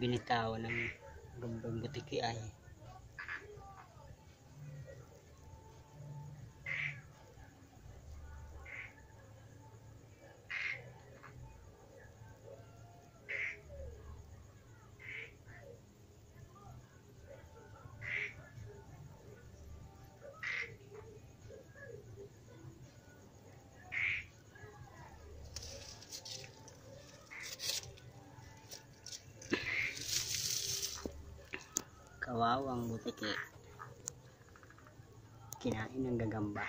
binitaw ng gambang butiki ay kawawang butiki kinain ng gagamba